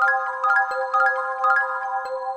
Start! Finish!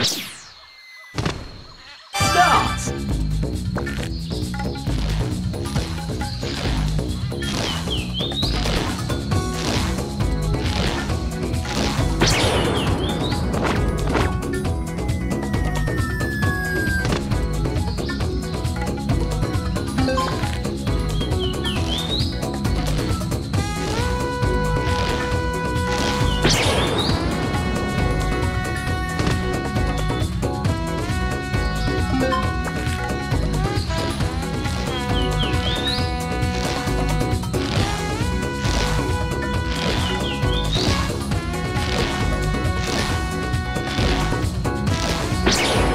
you you